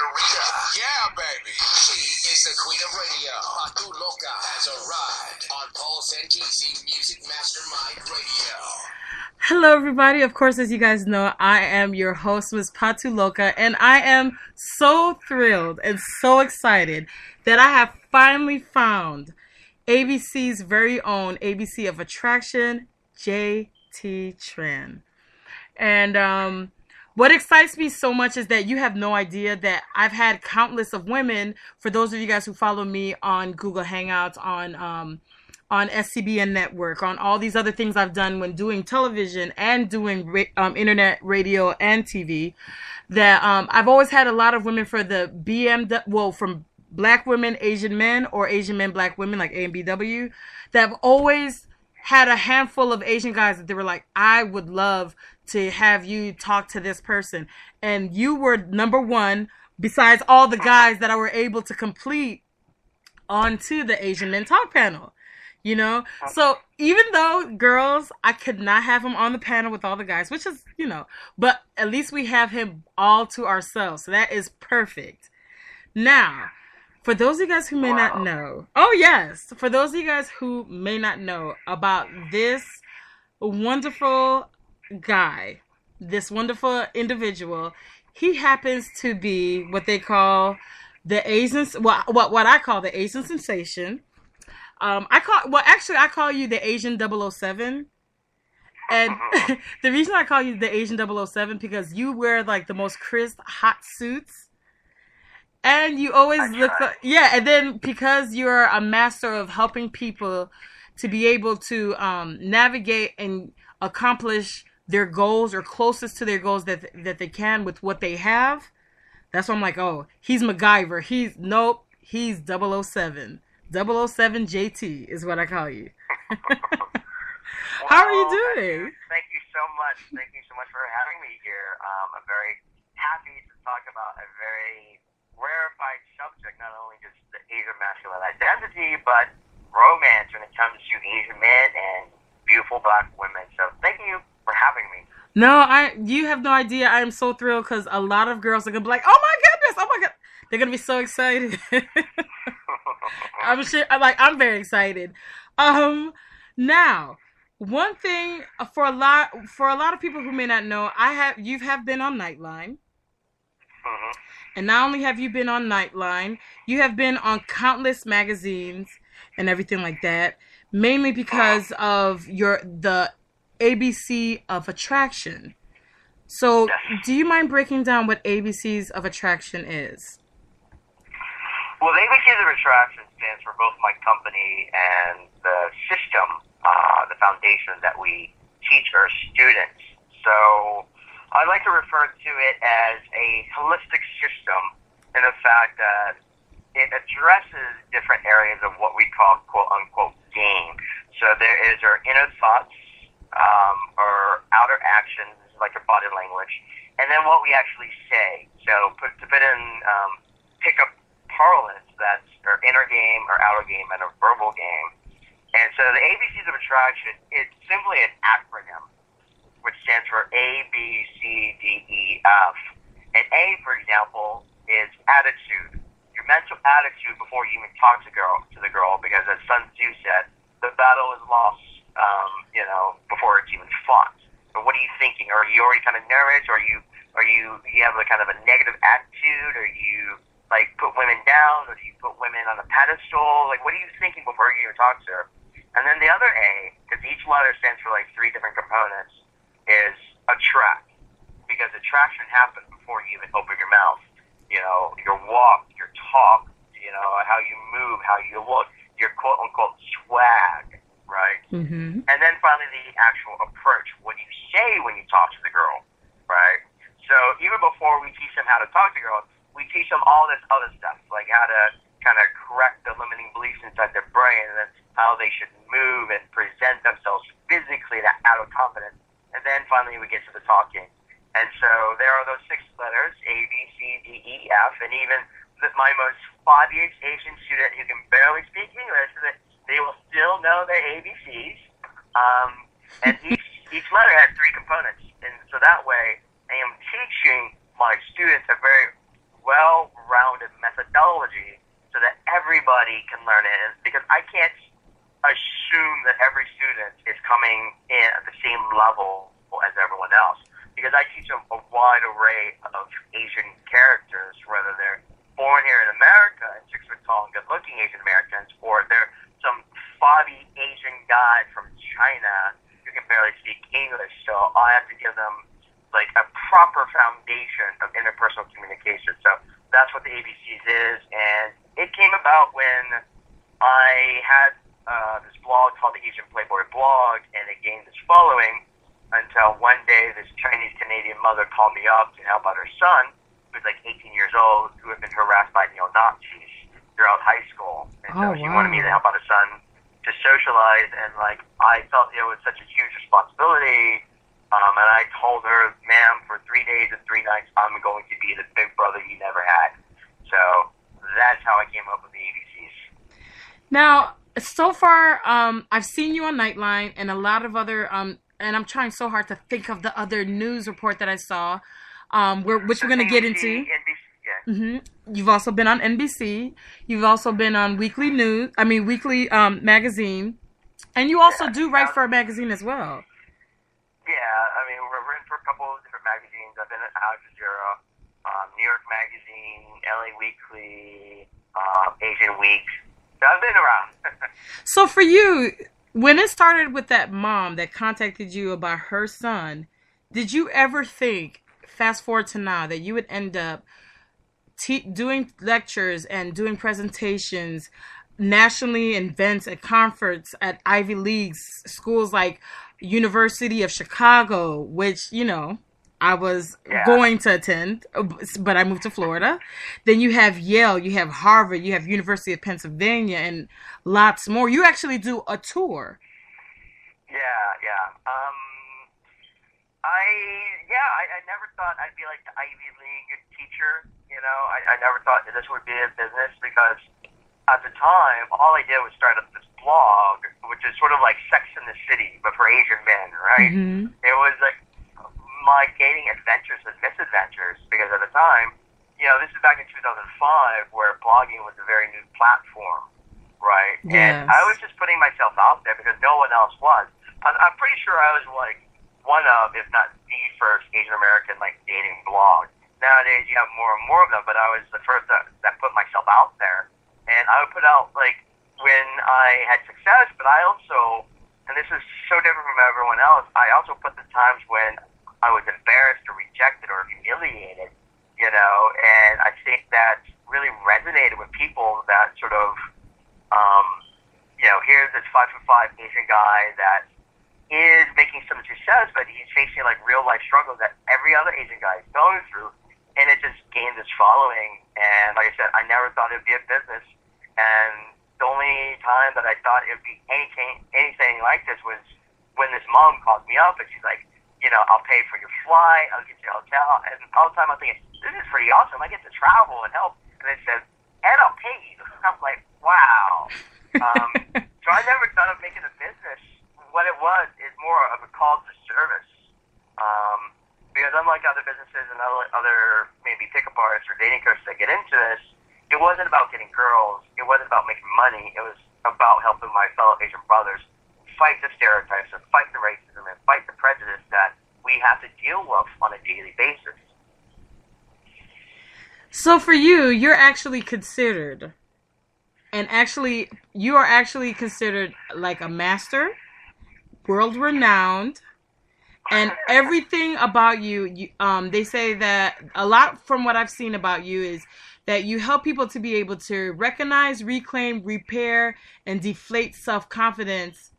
Margarita. Yeah, baby. She is the queen of radio. Patu Loca has arrived on Paul Santisi Music Mastermind Radio. Hello, everybody. Of course, as you guys know, I am your host, Ms. Patu Loca, and I am so thrilled and so excited that I have finally found ABC's very own ABC of Attraction, JT Tran. And um, what excites me so much is that you have no idea that I've had countless of women. For those of you guys who follow me on Google Hangouts, on um, on SCBN Network, on all these other things I've done when doing television and doing um, internet, radio, and TV, that um, I've always had a lot of women for the BM, well, from black women, Asian men, or Asian men, black women, like AMBW, that have always had a handful of Asian guys that they were like, I would love to have you talk to this person. And you were number one, besides all the guys that I were able to complete onto the Asian Men Talk panel. You know? So even though girls, I could not have him on the panel with all the guys, which is, you know, but at least we have him all to ourselves. So that is perfect. Now, for those of you guys who may wow. not know, oh yes, for those of you guys who may not know about this wonderful guy, this wonderful individual, he happens to be what they call the Asian, what what what I call the Asian sensation. Um, I call well, actually, I call you the Asian 007. And the reason I call you the Asian 007 because you wear like the most crisp, hot suits. And you always look like, yeah, and then because you're a master of helping people to be able to um, navigate and accomplish their goals or closest to their goals that that they can with what they have. That's why I'm like, oh, he's MacGyver. He's nope, he's 007. 007 JT is what I call you. How are you doing? Thank you so much. Thank you so much for having me here. Um, I'm very happy to talk about a very rarefied subject, not only just the Asian masculine identity, but romance when it comes to Asian men and beautiful black women. So thank you for having me. No, I you have no idea. I am so thrilled because a lot of girls are gonna be like, "Oh my goodness! Oh my god!" They're gonna be so excited. I'm sure. I'm like I'm very excited. Um, now one thing for a lot for a lot of people who may not know, I have you have been on Nightline. Mm-hmm. And not only have you been on Nightline, you have been on countless magazines and everything like that. Mainly because of your the ABC of attraction. So, do you mind breaking down what ABCs of attraction is? Well, the ABCs of attraction stands for both my company and the system, uh, the foundation that we teach our students. So, I like to refer to it as a holistic system in the fact that it addresses different areas of what we call quote unquote game. So there is our inner thoughts, um, or outer actions, like your body language, and then what we actually say. So put, to put in um, pick up parlance, that's our inner game, our outer game, and our verbal game. And so the ABCs of attraction is simply an acronym, which stands for A, B, C, D, E, F. And A, for example, is attitude. Your mental attitude before you even talk to girl to the girl, because as Sun Tzu said, the battle is lost um, you know, before it's even fought. But what are you thinking? Are you already kind of nervous? Or are you, are you, you have a kind of a negative attitude? Or you like put women down? Or do you put women on a pedestal? Like, what are you thinking before you even talk to her? And then the other A, because each letter stands for like three different components, is attract. Because attraction happens before you even open your mouth. You know, your walk, your talk, you know, how you move, how you look, your quote unquote swag right? Mm-hmm. And then finally, the actual approach. What do you say when you talk to the girl, right? So even before we teach them how to talk to girls, we teach them all this other stuff, like how to kind of correct the limiting beliefs inside their brain, and then how they should move and present themselves physically to out of confidence and then finally we get to the talking. And so there are those six letters A, B, C, D, E, F, and even the, my most foggiest Asian student who can barely speak English, they will still know their ABCs. Um, and each, each letter has three components. And so that way, I am teaching my students a very well rounded methodology so that everybody can learn it. Because I can't assume that every student is coming in at the same level as everyone else because I teach a, a wide array of Asian characters, whether they're born here in America and six foot tall and good looking Asian Americans, or they're some fobby Asian guy from China who can barely speak English. So I have to give them like a proper foundation of interpersonal communication. So that's what the ABCs is. And it came about when I had uh, this blog called the Asian Playboy blog, and it gained this following until one day this Chinese Canadian mother called me up to help out her son, who was like 18 years old, who had been harassed by neo Nazis throughout high school. And so Oh, she wow. wanted me to help out her son to socialize, and like I felt it was such a huge responsibility. Um, and I told her, ma'am, for three days and three nights, I'm going to be the big brother you never had. So that's how I came up with the ABCs. Now, so far, um, I've seen you on Nightline and a lot of other, um, and I'm trying so hard to think of the other news report that I saw, um, where, which we're going to get into. NBC, yeah. hmm You've also been on NBC. You've also been on Weekly News. I mean, Weekly um, Magazine, and you also Yeah. do write for a magazine as well. Yeah, I mean, we're written for a couple of different magazines. I've been at Al Jazeera, um, New York Magazine, LA Weekly, um, Asian Week. I've been around. So for you, when it started with that mom that contacted you about her son, did you ever think, fast forward to now, that you would end up doing lectures and doing presentations nationally in events at conference at Ivy Leagues schools like University of Chicago, which you know I was Yeah. going to attend, but I moved to Florida. Then you have Yale, you have Harvard, you have University of Pennsylvania, and lots more. You actually do a tour. yeah, yeah. Um, I yeah, I, I never thought I'd be like the Ivy League teacher. You know, I, I never thought that this would be a business because at the time, all I did was start up this blog, which is sort of like Sex in the City, but for Asian men, right? Mhm. It was like my dating adventures and misadventures because at the time, you know, this is back in 2005 where blogging was a very new platform, right? Yes. And I was just putting myself out there because no one else was. I'm, I'm pretty sure I was like one of, if not the first Asian American like dating blog. Nowadays you have more and more of them, but I was the first that, that put myself out there. And I would put out like when I had success, but I also, and this is so different from everyone else, I also put the times when I was embarrassed or rejected or humiliated, you know, and I think that really resonated with people that sort of, um, you know, here's this five foot five Asian guy that is making some success, but he's facing like real life struggles that every other Asian guy is going through, and it just gained this following. And like I said, I never thought it would be a business, and the only time that I thought it would be anything anything like this was when this mom called me up and she's like, you know, I'll pay for your flight, I'll get you a hotel, and all the time I'm thinking, this is pretty awesome. I get to travel and help, and it says, and I'll pay you. I'm like, wow. Um, so I never thought of making a business. What it was is more of a call to service. Um, because unlike other businesses and other, other maybe pickup artists or dating coaches that get into this, it wasn't about getting girls. It wasn't about making money. It was about helping my fellow Asian brothers fight the stereotypes and fight the racism and fight the prejudice that we have to deal with on a daily basis. So for you, you're actually considered, and actually, you are actually considered like a master, world renowned, and everything about you. You, um, they say that a lot from what I've seen about you is that you help people to be able to recognize, reclaim, repair, and deflate self confidence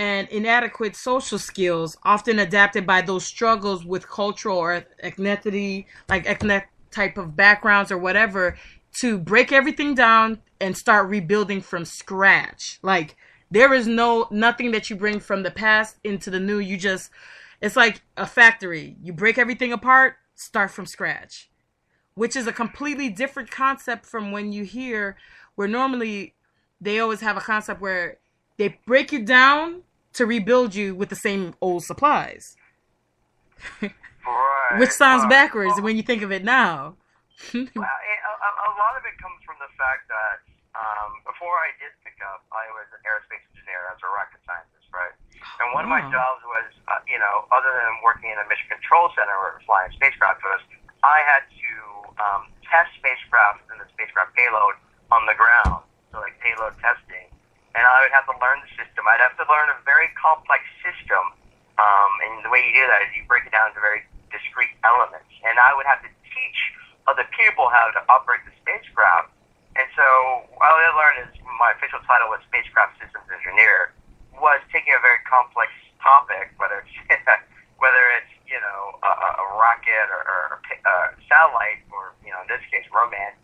and inadequate social skills, often adapted by those struggles with cultural or ethnicity, like ethnic type of backgrounds or whatever, to break everything down and start rebuilding from scratch. Like there is no nothing that you bring from the past into the new. You just it's like a factory. You break everything apart, start from scratch. Which is a completely different concept from when you hear where normally they always have a concept where they break you down to rebuild you with the same old supplies. Right. Which sounds Well, backwards well, when you think of it now. Well, it, a, a lot of it comes from the fact that um, before I did pick up, I was an aerospace engineer as a rocket scientist, right? And one of my jobs was, uh, you know, other than working in a mission control center or flying spacecraft was, I had to um, test spacecraft and the spacecraft payload on the ground, so like payload testing. And I would have to learn the system. I'd have to learn a very complex system. Um, and the way you do that is you break it down into very discrete elements. And I would have to teach other people how to operate the spacecraft. And so all I learned is my official title was spacecraft systems engineer was taking a very complex topic, whether it's whether it's you know a, a rocket or, or a a satellite or you know in this case romance,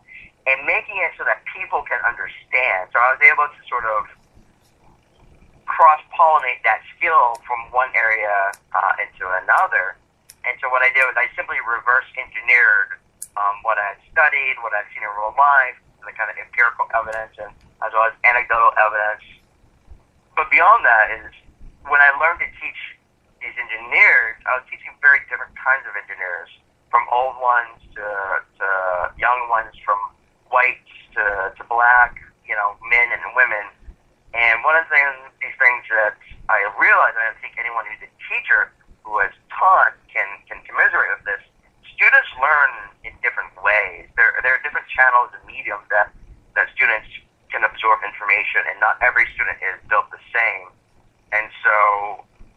and making it so that people can understand. So I was able to sort of cross pollinate that skill from one area uh, into another. And so what I did was I simply reverse engineered um, what I had studied, what I'd seen in real life, the kind of empirical evidence, and as well as anecdotal evidence. But beyond that is when I learned to teach these engineers, I was teaching very different kinds of engineers, from old ones to, to young ones, from whites to, to black, you know, men and women. And one of the things, these things that I realized, and I think anyone who's a teacher who has taught can, can commiserate with this, students learn in different ways. There, there are different channels and mediums that, that students can absorb information, and not every student is built the same. And so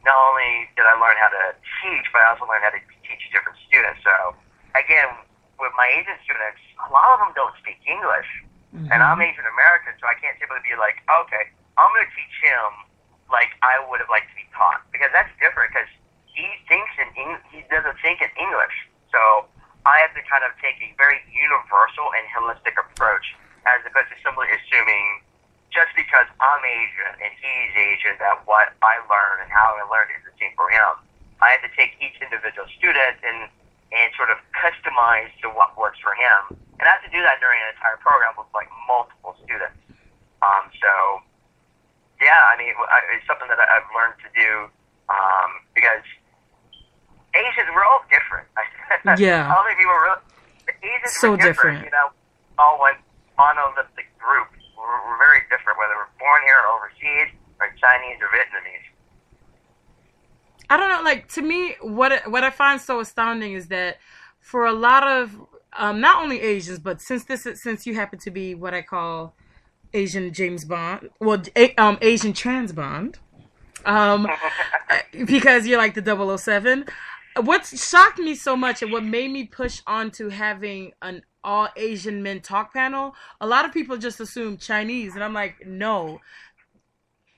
not only did I learn how to teach, but I also learned how to teach different students. So again, with my Asian students, a lot of them don't speak English. And mm-hmm. I'm Asian American, so I can't simply be like, okay, I'm going to teach him like I would have liked to be taught. Because that's different, because he thinks in Eng- he doesn't think in English. So I have to kind of take a very universal and holistic approach as opposed to simply assuming just because I'm Asian and he's Asian that what I learn and how I learn is the same for him. I had to take each individual student and and sort of customize to what works for him. And I had to do that during an entire program with like multiple students. Um, so yeah, I mean, I- it's something that I- I've learned to do um, because Asians we're all different. Yeah. all don't people really. the Asians So were different, different. You know, all one monolithic group. We're, we're very different, whether we're born here or overseas, or Chinese or Vietnamese. I don't know. Like to me, what what I find so astounding is that for a lot of um, not only Asians, but since this is, since you happen to be what I call Asian James Bond, well, a, um, Asian trans Bond, um, because you're like the 007. What shocked me so much and what made me push on to having an all Asian men talk panel, a lot of people just assume Chinese, and I'm like, no.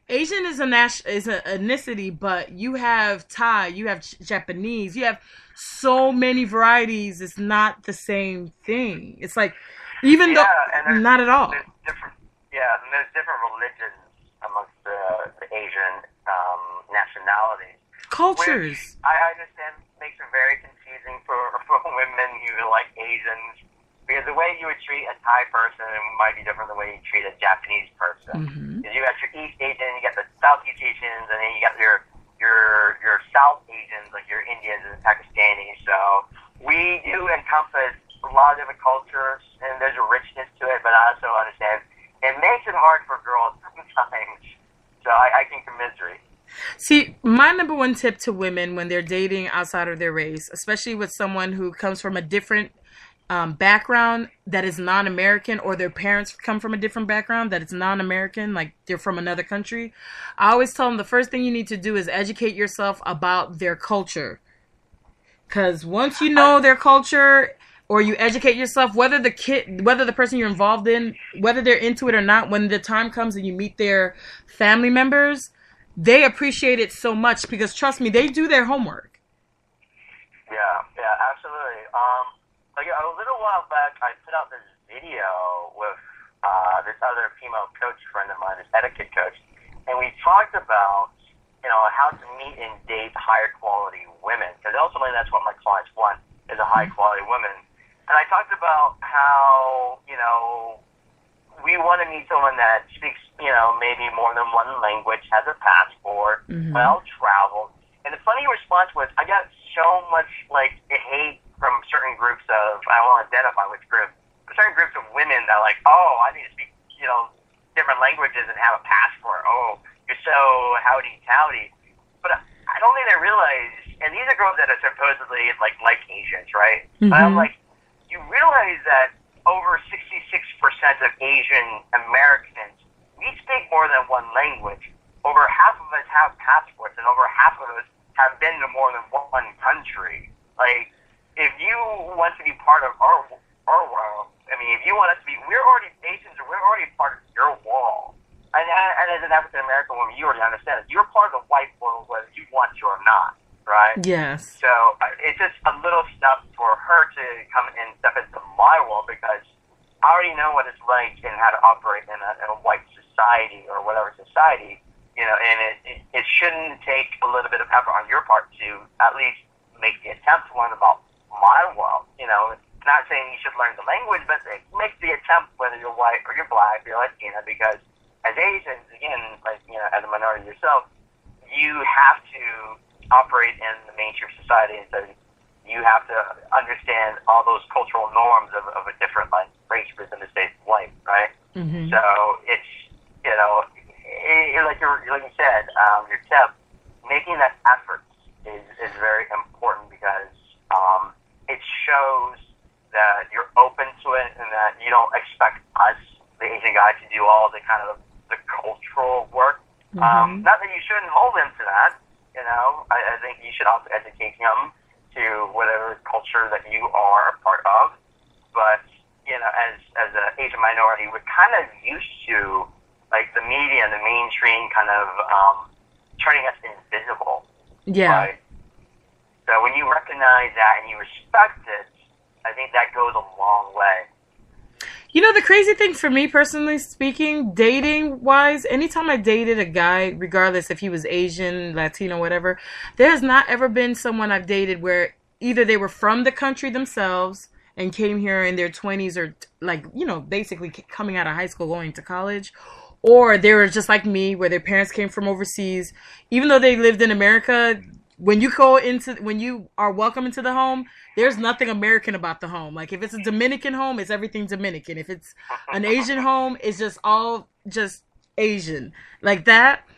Asian is a nation is an ethnicity, but you have Thai, you have Japanese, you have so many varieties. It's not the same thing. It's like even Yeah, though not at all. There's different, yeah, and there's different religions amongst the, the Asian um, nationalities. Cultures. I understand makes it very confusing for, for women who are like Asians because the way you would treat a Thai person might be different than the way you treat a Japanese person. Mhm. Because you got your East Asian, you got the Southeast Asians, and then you got your your your South Asians, like your Indians and Pakistanis. So we do encompass a lot of different cultures, and there's a richness to it. But I also understand it makes it hard for girls sometimes. So I, I can commiserate. See, my number one tip to women when they're dating outside of their race, especially with someone who comes from a different um, background that is non-American, or their parents come from a different background that is non-American, like they're from another country, I always tell them the first thing you need to do is educate yourself about their culture. Because once you know their culture, or you educate yourself, whether the kid, whether the person you're involved in, whether they're into it or not, when the time comes and you meet their family members, they appreciate it so much because trust me, they do their homework. Yeah, yeah, absolutely. Um, like a little while back, I put out this video with uh, this other female coach friend of mine, this etiquette coach, and we talked about you know how to meet and date higher quality women because ultimately that's what my clients want is a high quality woman. And I talked about how you know we want to meet someone that speaks you know maybe more than one language, has a passport, Mhm. well traveled. And the funny response was, I got so much like hate from certain groups of I won't identify which group, but certain groups of women that are like, oh, I need to speak, you know, different languages and have a passport. Oh, you're so howdy towdy. But I don't think they realize, and these are girls that are supposedly like like Asians, right? But I'm Mhm. like, you realize that over 66% of Asian Americans, we speak more than one language. Over half of us have passports, and over half of us have been to more than one country. Like, if you want to be part of our our world, I mean, if you want us to be, we're already Asians, or we're already part of your world. And, and as an African American woman, you already understand it. You're part of the white world, whether you want to or not, right? Yes. So uh, it's just a little step for her to come and step into my world because I already know what it's like and how to operate in a, in a white society or whatever society, you know, and it, it, it shouldn't take a little bit of effort on your part to at least make the attempt to learn about my world, you know. Not saying you should learn the language, but make the attempt whether you're white or you're black or you're Latina because as Asians, again, like, you know, as a minority yourself, you have to operate in the mainstream society, and so you have to understand all those cultural norms of, of a different like race within the state of white, right? hmm So it's you know, it, like you like you said, um, your tip, making that effort is is very important because um, it shows that you're open to it and that you don't expect us, the Asian guy, to do all the kind of the cultural work. Um, Mhm. not that you shouldn't hold him to that. You know, I, I think you should also educate him to whatever culture that you are a part of. But you know, as as an Asian minority, we're kind of used to like the media and the mainstream kind of um, turning us invisible. Yeah. Right? So when you recognize that and you respect it, I think that goes a long way. You know, the crazy thing for me personally speaking, dating wise, anytime I dated a guy, regardless if he was Asian, Latino, whatever, there has not ever been someone I've dated where either they were from the country themselves and came here in their 20s or like, you know, basically coming out of high school, going to college, or they were just like me where their parents came from overseas. Even though they lived in America, when you go into when you are welcome into the home, there's nothing American about the home. Like if it's a Dominican home, it's everything Dominican. If it's an Asian home, it's just all just Asian. Like that.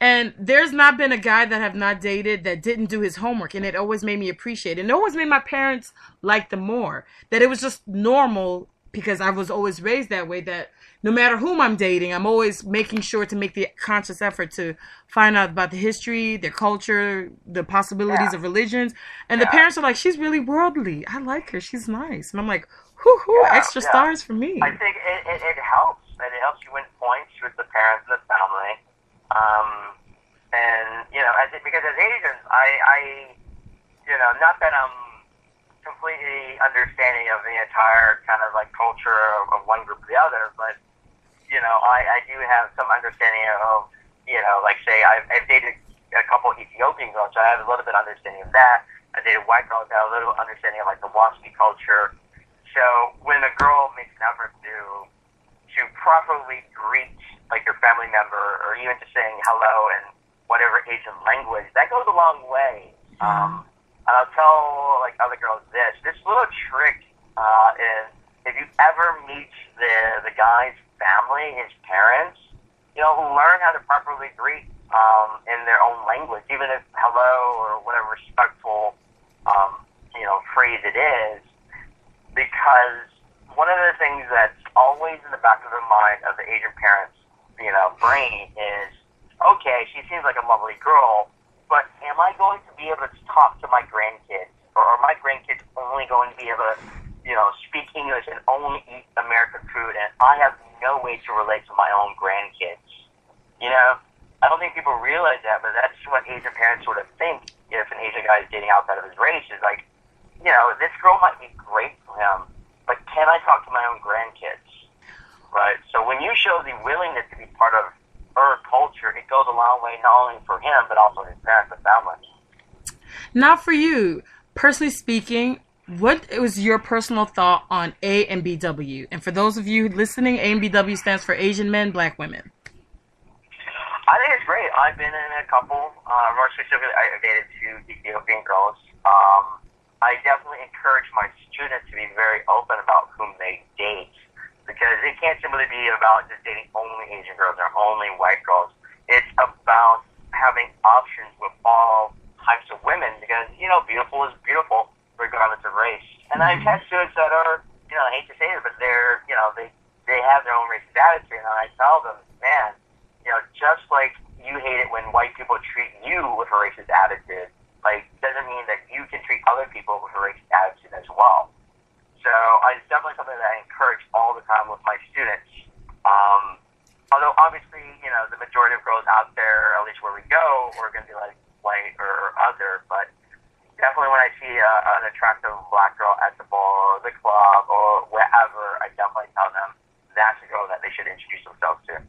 And there's not been a guy that have not dated that didn't do his homework and it always made me appreciate it. And it always made my parents like them more. That it was just normal because I was always raised that way that no matter whom I'm dating, I'm always making sure to make the conscious effort to find out about the history, their culture, the possibilities Yeah. of religions. And the parents are like, she's really worldly. I like her. She's nice. And I'm like, whoo hoo, Yeah, extra yeah. stars for me. I think it, it, it helps, and it helps you win points with the parents and the family. Um, and you know, think because as Asians, I, I, you know, not that I'm completely understanding of the entire kind of like culture of, of one group or the other, but you know, I, I do have some understanding of, you know, like say I've, I've dated a couple Ethiopian girls, so I have a little bit of understanding of that. I dated white girls, I have a little understanding of like the Waspi culture. So when a girl makes an effort to to properly greet like your family member, or even just saying hello in whatever Asian language, that goes a long way. Um, and I'll tell like other girls this: this little trick uh, is if you ever meet the the guy's family, his parents, you know, learn how to properly greet um, in their own language, even if hello or whatever respectful um, you know phrase it is, because one of the things that's always in the back of the mind of the Asian parents, you know, brain is, okay, she seems like a lovely girl, but am I going to be able to talk to my grandkids, or are my grandkids only going to be able to, you know, speak English and only eat American food, and I have no way to relate to my own grandkids? You know, I don't think people realize that, but that's what Asian parents sort of think if an Asian guy is dating outside of his race is like, you know, this girl might be great for him, but can I talk to my own grandkids? Right? So when you show the willingness to be part of her culture, it goes a long way not only for him, but also his parents and family. Now, for you, personally speaking, what was your personal thought on AMBW? And for those of you listening, AMBW stands for Asian men, Black women. I think it's great. I've been in a couple. Uh, more specifically, I dated two Ethiopian girls. Um, I definitely encourage my students to be very open about whom they date because it can't simply be about just dating only Asian girls or only white girls. It's about having options with all types of women because, you know, beautiful is beautiful regardless of race. And I've had students that are, you know, I hate to say it, but they're, you know, they they have their own racist attitude, and I tell them, man, you know, just like you hate it when white people treat you with a racist attitude, like doesn't mean that you can treat other people with a racist attitude as well. So it's definitely something that I encourage all the time with my students. Um, although obviously, you know, the majority of girls out there, at least where we go, are going to be like white or other, but definitely when I see a, an attractive black girl at the bar or the club or wherever, I definitely tell them that's a girl that they should introduce themselves to.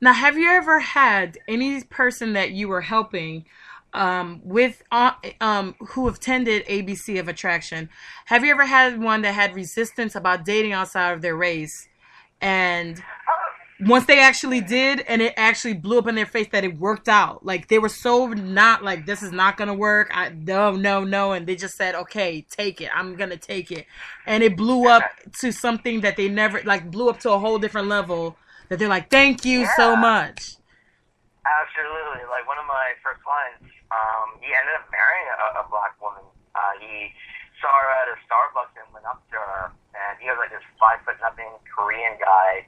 Now, have you ever had any person that you were helping um, with uh, um, who attended ABC of Attraction? Have you ever had one that had resistance about dating outside of their race, and once they actually did, and it actually blew up in their face that it worked out? Like they were so not like this is not gonna work. I no no no, and they just said okay, take it. I'm gonna take it, and it blew up to something that they never like blew up to a whole different level that they're like, thank you so much. Absolutely. Like one of my first clients, um, he ended up marrying a, a black woman. Uh, he saw her at a Starbucks and went up to her, and he was like this five foot nothing Korean guy,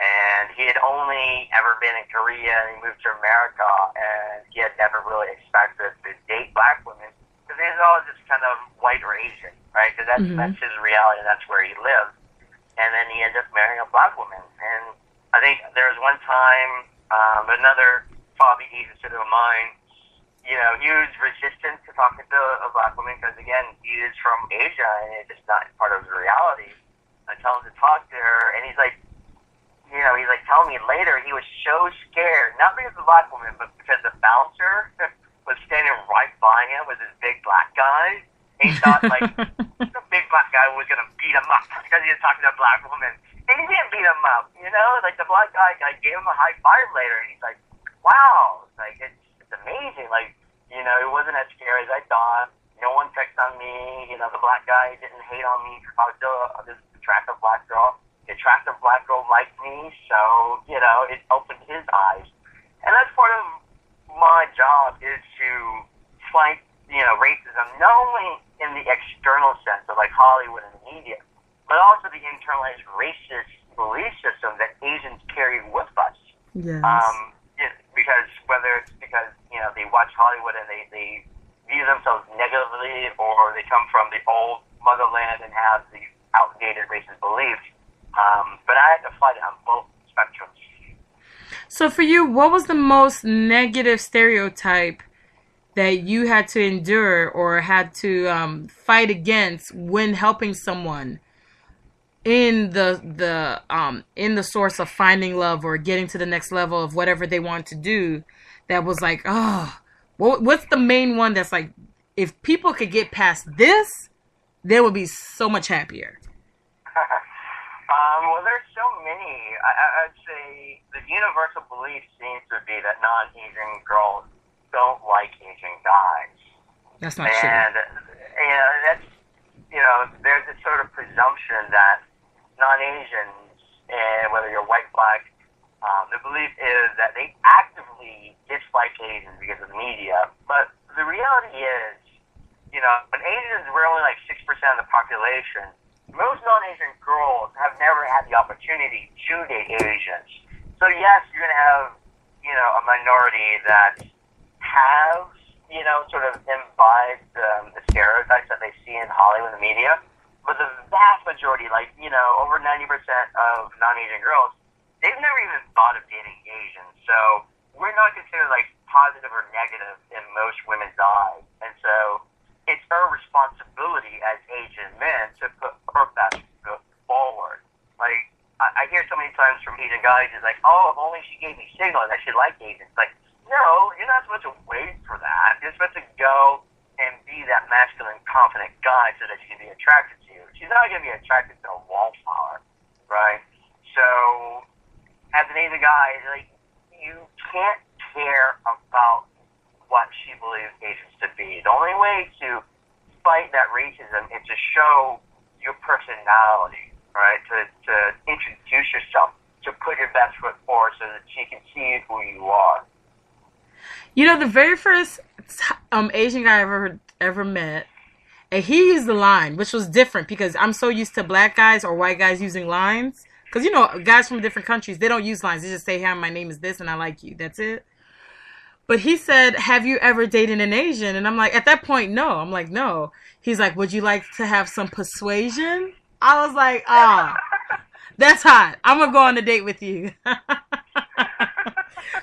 and he had only ever been in Korea and he moved to America, and he had never really expected to date black women because he's all just kind of white or Asian, right? Because that's Mhm. that's his reality, and that's where he lived. And then he ended up marrying a black woman, and I think there was one time um, another hobby Asian student of mine, you know, he was resistant to talking to a black woman because, again, he is from Asia and it's just not part of his reality. I tell him to talk to her, and he's like, you know, he's like telling me later he was so scared, not because of the black woman, but because the bouncer was standing right by him with this big black guy. And he thought, like, the big black guy was gonna beat him up because he was talking to a black woman. And he didn't beat him up, you know? Like the black guy like, gave him a high five later and he's like, Wow, like it's it's amazing. Like, you know, it wasn't as scary as I thought. No one picked on me, you know, the black guy didn't hate on me because I was still a, this attractive black girl. Attractive black girl liked me, so, you know, it opened his eyes. And that's part of my job is to fight, you know, racism, not only in the external sense of like Hollywood and the media, but also the internalized racist belief system that Asians carry with us. Yes. Um, yeah, because whether it's because you know they watch Hollywood and they they view themselves negatively, or they come from the old motherland and have the outdated racist beliefs. Um, but I had to fight it on both spectrums. So for you, what was the most negative stereotype that you had to endure or had to um, fight against when helping someone in the the um, in the source of finding love or getting to the next level of whatever they want to do? That was like, oh, what, what's the main one that's like, if people could get past this, they would be so much happier. Um, well, there's so many. I, I'd say the universal belief seems to be that non-Asian girls don't like Asian guys. That's not true. and you know that's you know there's this sort of presumption that non-Asians, and whether you're white, black, um, the belief is that they actively dislike Asians because of the media. But the reality is, you know, when Asians were only like six percent of the population, most non-Asian girls have never had the opportunity to date Asians. So yes, you're gonna have you know a minority that have you know sort of imbibed um, the stereotypes that they see in Hollywood the media. But the vast majority, like you know, over ninety percent of non-Asian girls, they've never even thought of dating Asians. So we're not considered like positive or negative in most women's eyes, and so it's our responsibility as Asian men to put our best foot forward. Like I, I hear so many times from Asian guys, is like, oh, if only she gave me signals, I should like Asians. Like, no, you're not supposed to wait for that. You're supposed to go and be that masculine, confident guy so that she can be attracted to you. She's not going to be attracted to a wallflower, right? So, as an Asian guy, like, you can't care about what she believes Asians to be. The only way to fight that racism is to show your personality, right? To, to introduce yourself, to put your best foot forward so that she can see who you are. You know, the very first um, Asian guy I ever ever met. And he used the line, which was different because I'm so used to black guys or white guys using lines. Because, you know, guys from different countries, they don't use lines. They just say, hey, my name is this and I like you. That's it. But he said, have you ever dated an Asian? And I'm like, at that point, no. I'm like, no. He's like, would you like to have some persuasion? I was like, ah, oh, that's hot. I'm going to go on a date with you.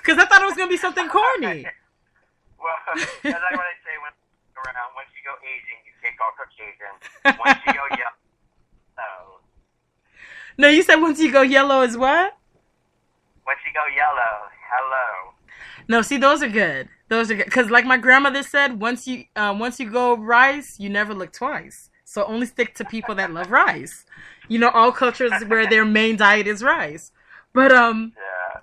Because I thought it was going to be something corny. Well, that's like what I say when around. Once you go Asian, you take all Caucasian. Once you go yellow. no. No, you said once you go yellow is what? Once you go yellow, hello. No, see, those are good. Those are good because, like my grandmother said, once you uh, once you go rice, you never look twice. So only stick to people that love rice. You know, all cultures where their main diet is rice. But um, yeah.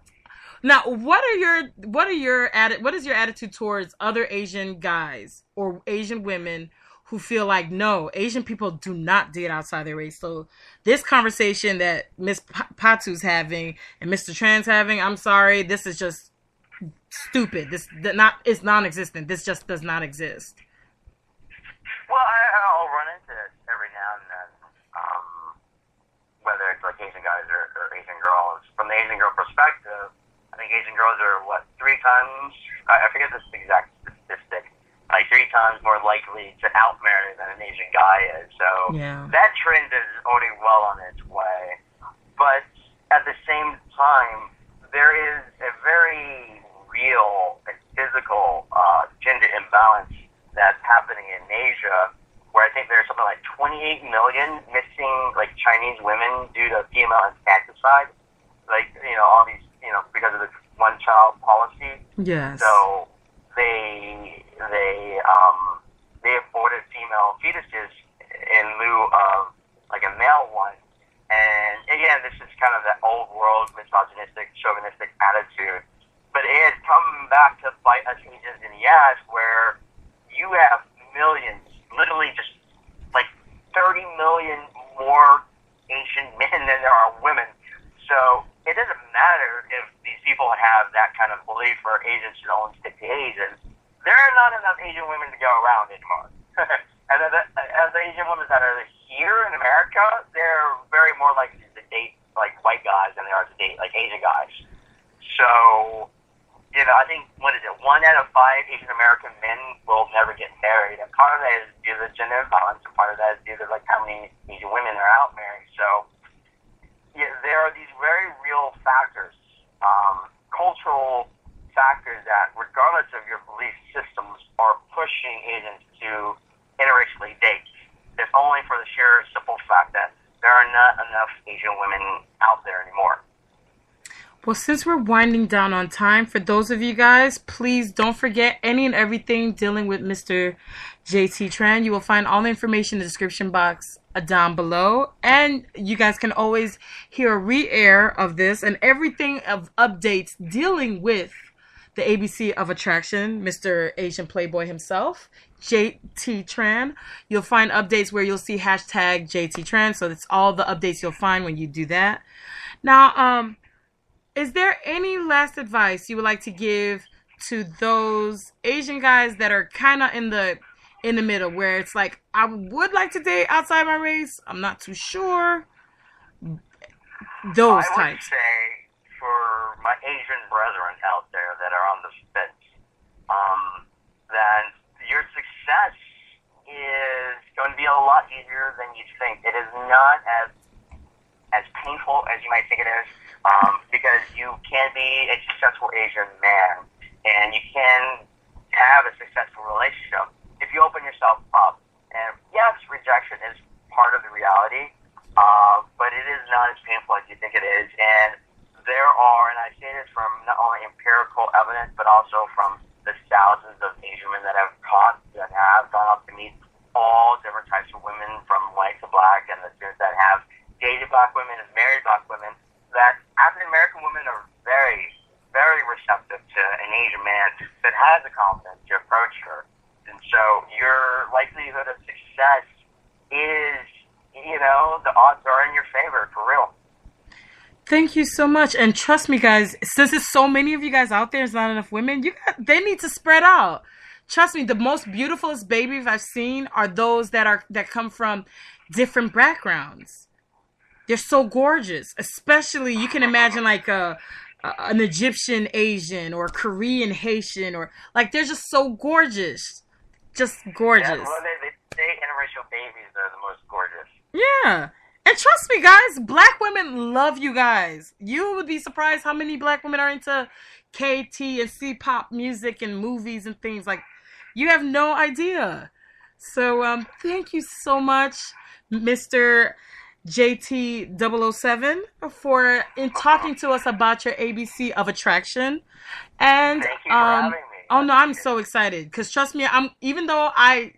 now what are your what are your atti- what is your attitude towards other Asian guys or Asian women who feel like no Asian people do not date outside their race? So this conversation that Miss P- Patu's having and Mr. Tran's having, I'm sorry, this is just stupid. This not it's non-existent. This just does not exist. Well, I, I'll run into this every now and then, um, whether it's like Asian guys or, or Asian girls. From the Asian girl perspective, I think Asian girls are what three times I, I forget the exact statistic, like three times more likely to outmarry than an Asian guy is. So yeah. that trend is already well on its way. But at the same time, there is a very real and physical uh, gender imbalance that's happening in Asia, where I think there's something like 28 million missing like Chinese women due to female infanticide, like you know all these you know because of the one child policy. Yes. So they they um they aborted female fetuses in lieu of like a male one. And again, this is kind of that old world misogynistic, chauvinistic attitude. But it has come back to bite us Asians in the ass where you have millions, literally just like 30 million more Asian men than there are women. So it doesn't matter if these people have that kind of belief for Asians should only stick to Asians. There are not enough Asian women to go around anymore. and the, as the Asian women that are here in America, they're very more likely to date like white guys than they are to date like Asian guys. So you know, I think what is it? One out of five Asian American men will never get married, and part of that is due to gender imbalance, and part of that is due to like how many Asian women are out married. So, yeah, there are these very real factors, um, cultural factors that, regardless of your belief systems, are pushing Asians to interracially date. If only for the sheer simple fact that there are not enough Asian women out there anymore. Well, since we're winding down on time, for those of you guys, please don't forget any and everything dealing with Mr. JT Tran. You will find all the information in the description box uh, down below. And you guys can always hear a re air of this and everything of updates dealing with the ABC of Attraction, Mr. Asian Playboy himself, JT Tran. You'll find updates where you'll see hashtag JT Tran. So that's all the updates you'll find when you do that. Now, um, is there any last advice you would like to give to those Asian guys that are kind of in the in the middle where it's like I would like to date outside my race, I'm not too sure. Those I types. would say for my Asian brethren out there that are on the fence, um, that your success is going to be a lot easier than you think. It is not as as painful as you might think it is um, because you can be a successful Asian man and you can have a successful relationship if you open yourself up. And yes, rejection is part of the reality, uh, but it is not as painful as you think it is. And there are, and I say this from not only empirical evidence, but also from the thousands of Asian men that have taught, that have gone up to meet all different types of women, from white to black, and the students that have dated black women and married black women, that African American women are very, very receptive to an Asian man that has the confidence to approach her. So your likelihood of success is, you know, the odds are in your favor for real. Thank you so much, and trust me, guys. Since there's so many of you guys out there, there's not enough women. You got, they need to spread out. trust me, the most beautifulest babies I've seen are those that are that come from different backgrounds. They're so gorgeous, especially you can imagine like a an Egyptian Asian or Korean Haitian or like they're just so gorgeous, just gorgeous. Yeah, well, they, they say interracial babies are the most gorgeous. Yeah. And trust me, guys, black women love you guys. You would be surprised how many black women are into KT and C pop music and movies and things. Like, you have no idea. So, um, thank you so much, Mr. JT007, for in talking to us about your ABC of attraction. And Thank you for um, having me. Oh no, I'm so excited. Because trust me, I'm even though I